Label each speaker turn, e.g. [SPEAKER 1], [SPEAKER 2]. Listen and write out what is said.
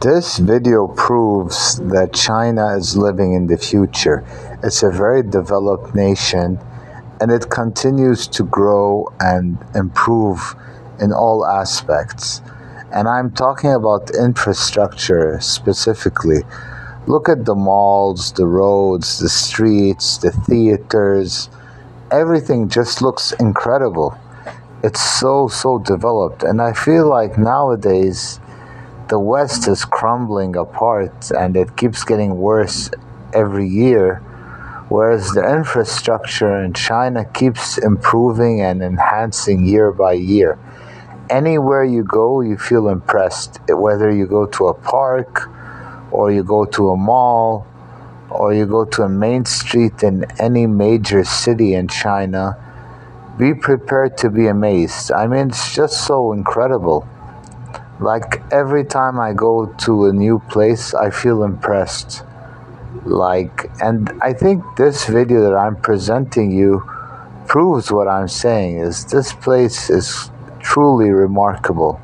[SPEAKER 1] This video proves that China is living in the future. It's a very developed nation and it continues to grow and improve in all aspects. And I'm talking about infrastructure specifically. Look at the malls, the roads, the streets, the theaters. Everything just looks incredible. It's so, so developed. And I feel like nowadays, the West is crumbling apart and it keeps getting worse every year, whereas the infrastructure in China keeps improving and enhancing year by year. Anywhere you go, you feel impressed, whether you go to a park or you go to a mall or you go to a main street in any major city in China. Be prepared to be amazed. I mean, it's just so incredible. Like every time I go to a new place, I feel impressed. Like, and I think this video that I'm presenting you proves what I'm saying is this place is truly remarkable.